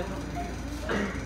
Yeah.